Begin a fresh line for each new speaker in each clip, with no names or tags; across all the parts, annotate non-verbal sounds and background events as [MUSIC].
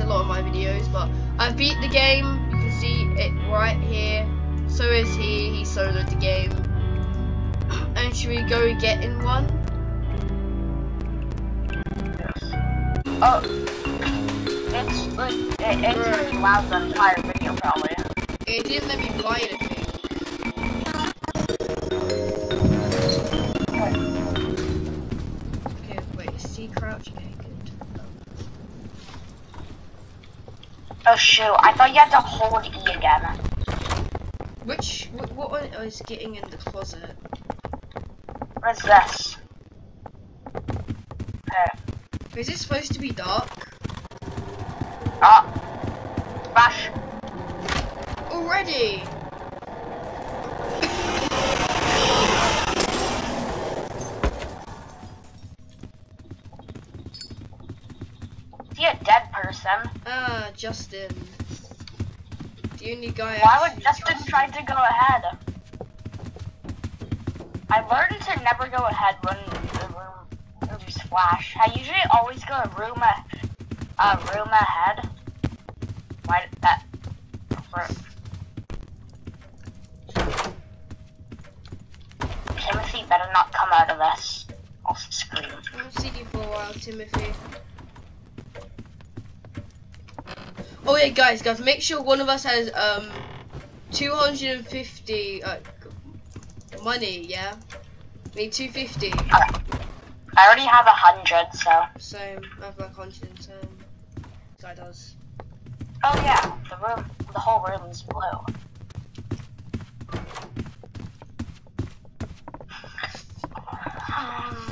a lot of my videos, but I've beat the game. You can see it right here. So is he. He soloed the game. [CLEARS THROAT] And should we go get in one? Yes.
Oh, it's like, it, it's really loud the entire video probably.
It didn't let me buy anything.
Shoot, I thought you had to hold E again.
Which what, what one getting in the closet?
What is this? Okay.
Is it supposed to be dark?
Ah. Rush.
Already! Justin. The only guy I
Why would Justin try to go ahead? I learned to never go ahead when the room movies flash. I usually always go a room a, a room ahead. Why did that? For, Timothy better not come out of this. I'll scream.
I've seen you for a while, Timothy. Oh guys, guys, make sure one of us has um 250 uh, money. Yeah, need 250.
I already have a hundred, so.
Same. I have like 110. Guy does.
Oh yeah, the room, the whole room is blue. Um,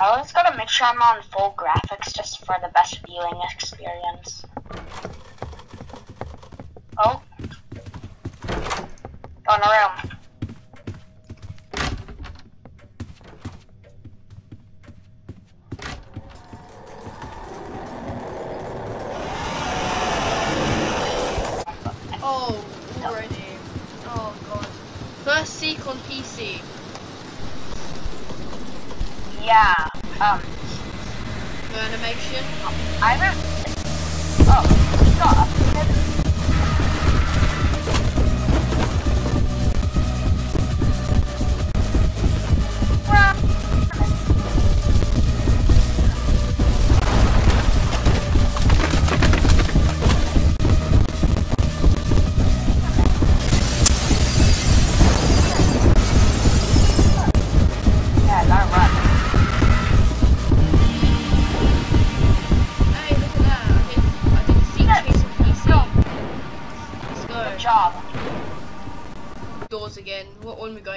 I always gotta make sure I'm on full graphics just for the best viewing experience. Oh. Go in the room.
Oh. Oh god. First seek on PC.
Yeah. Um,
No animation.
I haven't. Oh, stop.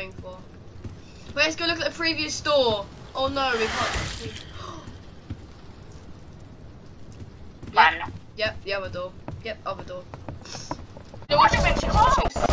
Going for? Wait, let's go look at the previous store. Oh no, we can't. Yep, yep, the other door. Yep, other door.
No, watch it, bitch.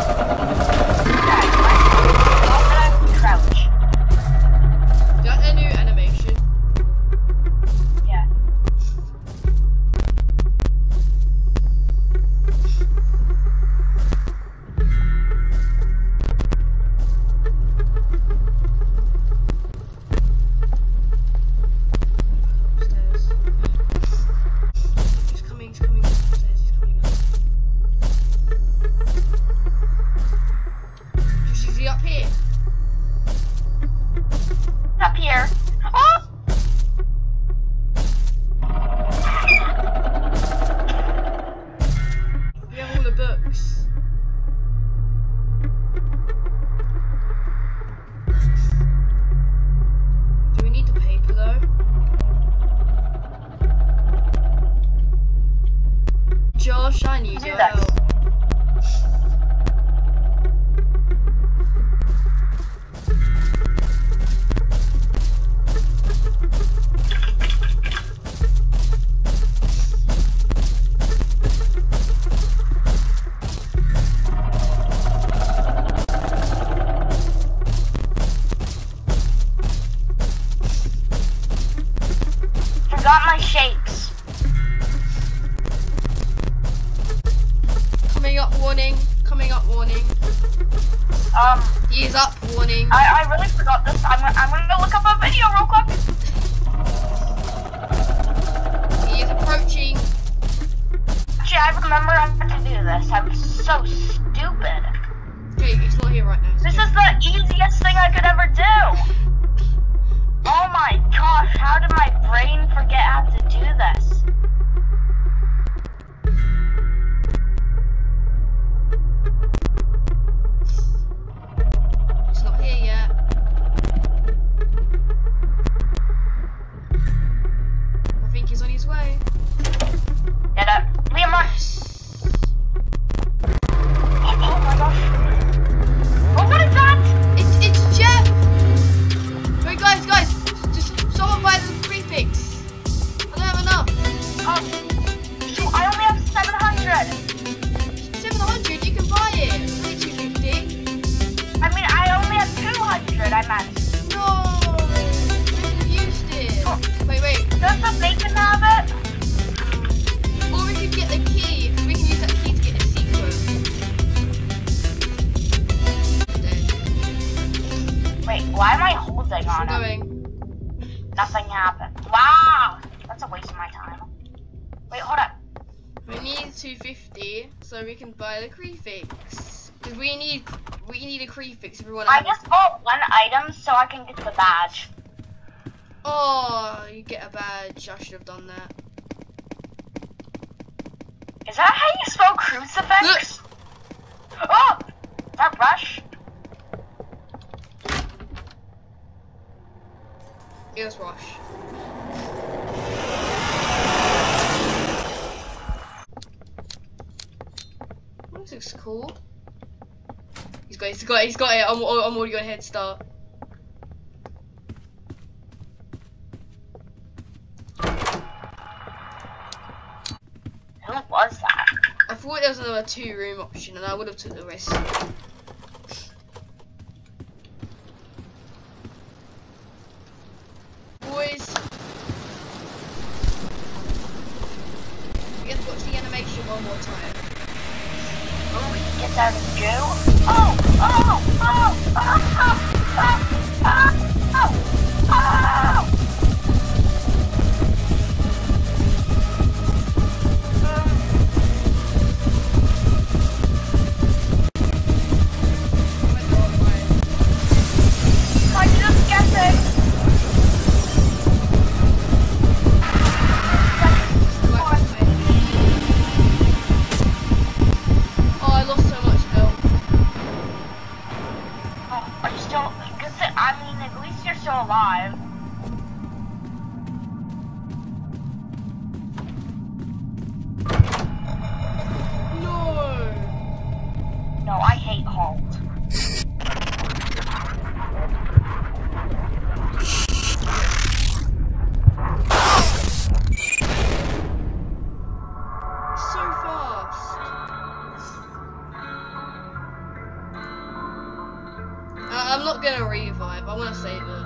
Josh, I He is up, warning.
I, I really forgot this. I'm, gonna- I'm gonna look up a video real quick.
He is approaching.
Actually, I remember I had to do this. I'm so stupid.
Okay, he's not here right now.
This is the easiest thing I could ever do. [LAUGHS] Oh my gosh, how did my brain forget how to do this? Wow, that's a waste of my time. Wait, hold up.
We need 250 so we can buy the prefix. Because we need we need a prefix if we want to
I just bought one item so I can get the badge.
Oh, you get a badge. I should have done that.
Is that how you spell crucifix? Oh! Is that rush?
It Rush. This looks cool. He's got, he's got, he's got it. I'm, I'm already got a head start.
Who was that?
I thought there was another two room option, and I would have took the risk. starving Jew?
Oh, oh, oh, oh, oh. oh. I'm
gonna revive. I want to save it.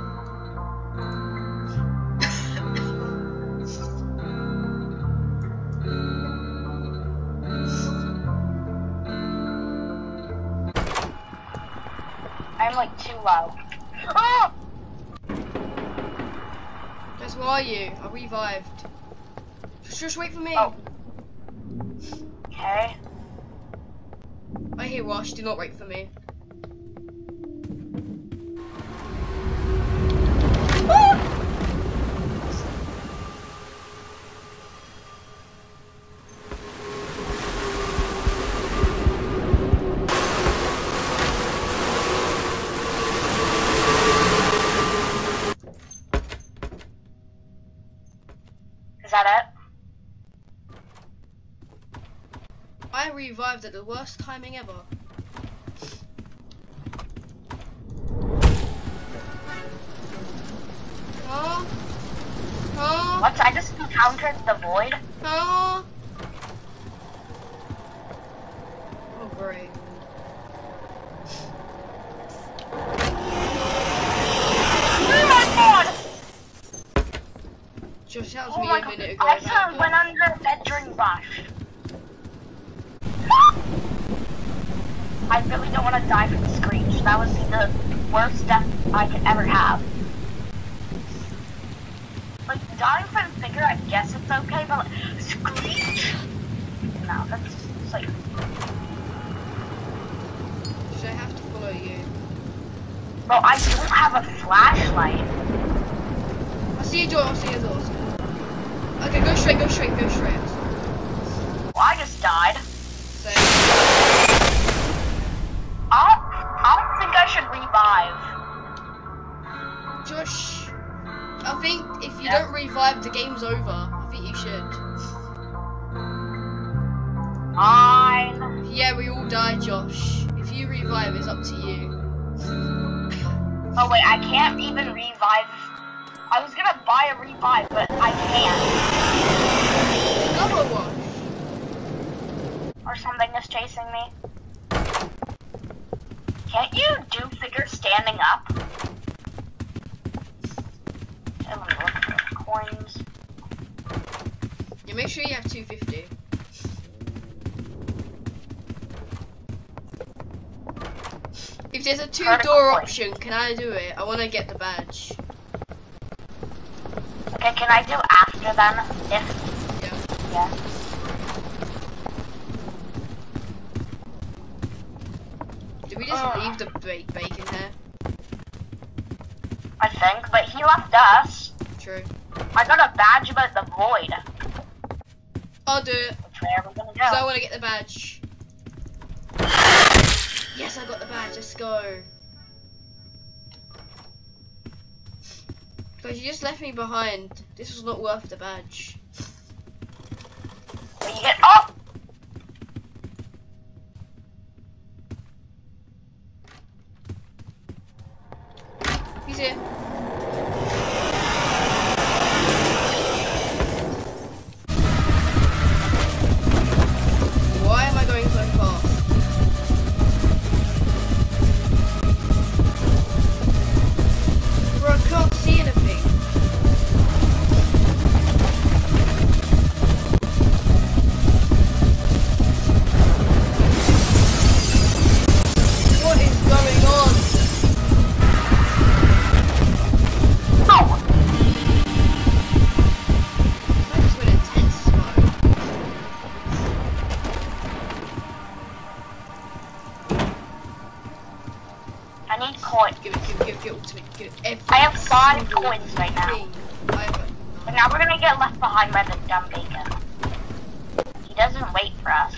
I'm like too low. Oh! Ah!
Guys, where are you? I revived. Just, just wait for me.
Oh. Okay.
I hear Rush. Do not wait for me. spawned the worst timing ever. Oh. Oh.
What? I just encountered the void?
Oh.
Oh,
great. Just tells
oh
me a minute ago.
I went under a bedroom
bush.
I really don't want to die from the Screech. That would be the worst death I could ever have. Like, dying from Figure, I guess it's okay, but like, Screech? No, that's just like,
Should I have to follow you?
bro, I don't have a flashlight.
I see a door, I see a door. Okay, go straight, go straight, go straight.
Coins.
Yeah, make sure you have 250. If there's a two door option, can I do it? I want to get the badge.
Okay, can I do after then? If
Yeah.
yeah.
Did we just
Ugh.
leave the ba- bacon here?
I think, but he left us.
True.
I got a badge about the void.
I'll do it.
We gonna
So I want to get the badge. Yes, I got the badge. Let's go. Guys, you just left me behind. This was not worth the badge.
Will you get oh! Right now.
thing. I have
But now we're gonna get left behind by the dumb bacon. He doesn't wait for us.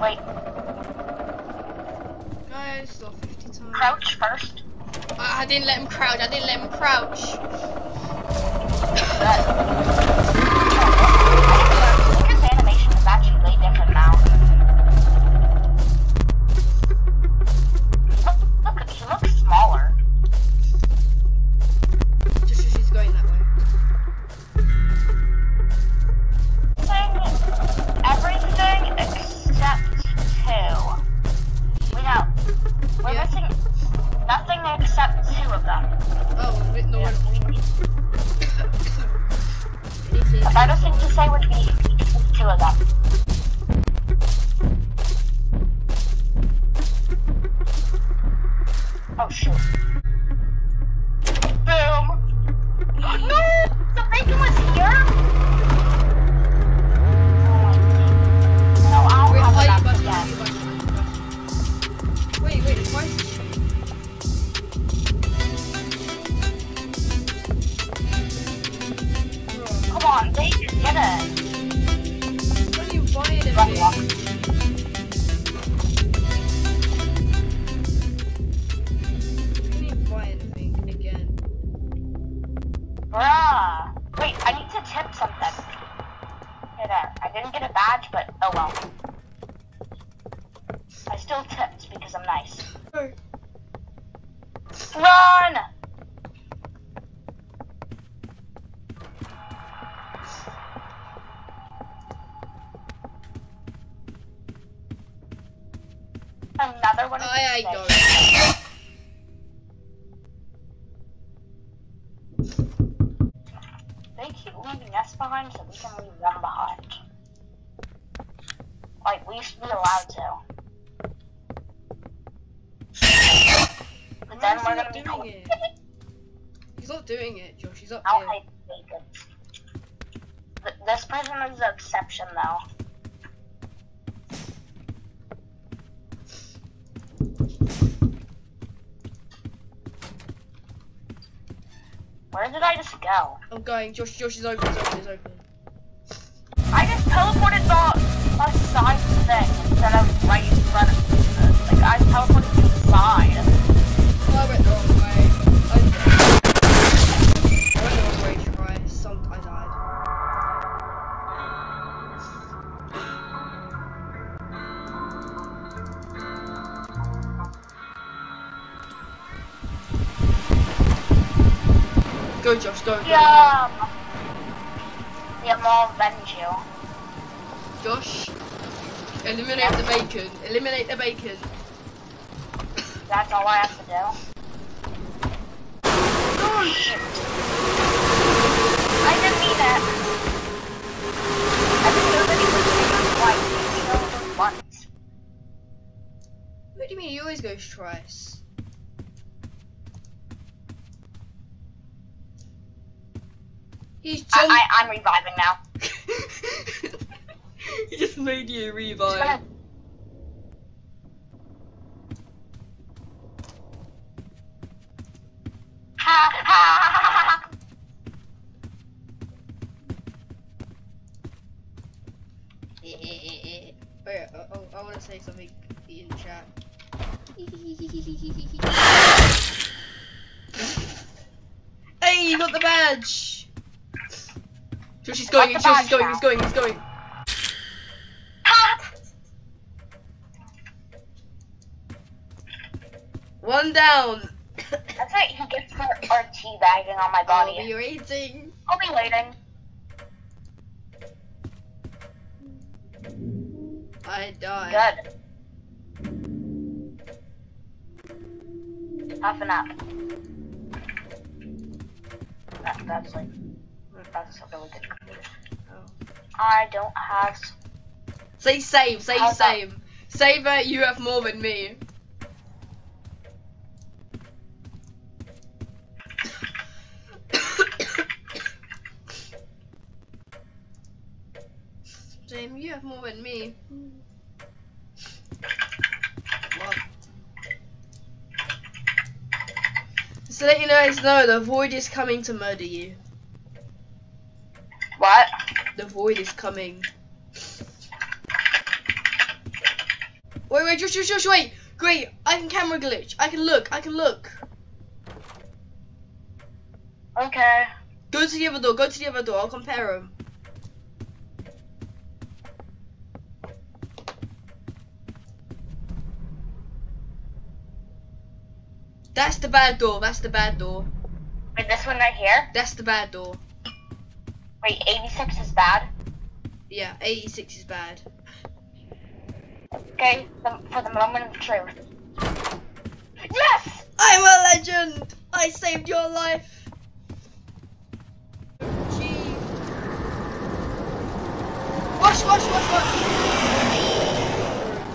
Wait,
Guys, still 50 times.
crouch first.
I, I didn't let him crouch, I didn't let him crouch. Oh
get a badge, but oh well.
He's not doing it, Josh. He's up
I'll
here.
hide bacon. This person is an exception, though. Where did I just go?
I'm going. Josh, Josh is open. He's open. He's open.
I just teleported the, the side thing instead of right in front of me. Like, I teleported to the side.
I Go, Josh. Go. go.
Yeah. Yeah, I'll avenge you.
Josh. Eliminate the bacon. Eliminate the bacon.
That's all I have to do. Oh, shit. I didn't mean it. I think nobody was twice. No one once.
What do you mean he always goes twice? He's
I, I, I'm reviving now. [LAUGHS]
he just made you revive. yeah, [LAUGHS] I, I, I want to say something in chat. [LAUGHS] hey, you got the badge! Josh is going,
got the
Josh is
badge
going, he's going, he's going. One down.
That's what he gets for our teabagging on my
I'll
body.
Oh, be waiting.
I'll be waiting.
I died.
Good. Half an up. That, that's like, that's a really good cookie.
Oh.
I don't have.
Say same, say
How's that?
same. Say that you have more than me. Same, you have more than me. What? Just to let you guys know, the void is coming to murder you. The void is coming. Wait, wait, Josh, Josh, Josh, wait! Great, I can camera glitch. I can look, I can look.
Okay.
Go to the other door, go to the other door, I'll compare them. That's the bad door, that's the bad door.
Wait, this one right here?
That's the bad door.
Wait, 86 is bad?
Yeah, 86 is bad.
Okay, the, for the moment of truth. Yes!
I'm a legend! I saved your life! Gee. Wash, wash, wash, wash!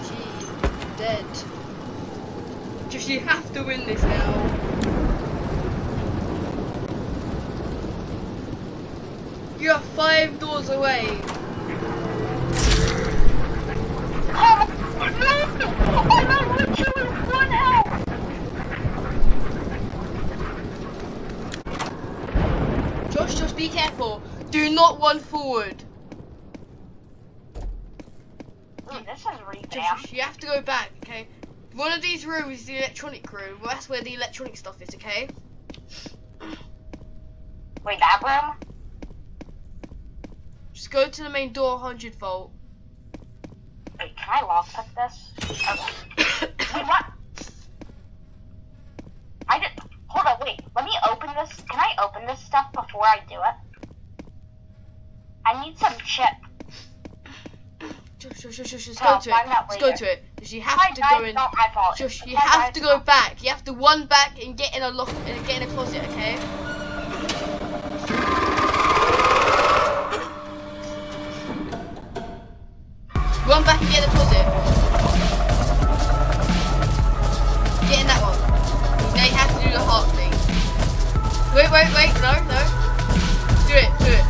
Gee, dead. Just you have to win this now. You're five doors away.
No! I'm literally one health!
Josh, just be careful. Do not run forward.
Ooh, this is.
Josh, you have to go back, okay? One of these rooms is the electronic room. Well, that's where the electronic stuff is, okay?
Wait, that room?
Just go to the main door, 100 volt.
Wait, can I lockpick this? Okay. [COUGHS] Wait, what? I did. Hold on, wait. Let me open this. Can I open this stuff before I do it? I need some chip.
Josh, Josh, Josh, Josh, just go to it. Just go to it. Just you have
I
to go in.
fault.
Josh, you
I
have to go back. You have to run back and get in a lock and get in a closet, okay? Run back and get the closet. Get in that one. They have to do the heart thing. Wait, wait, wait, no, no. Do it, do it.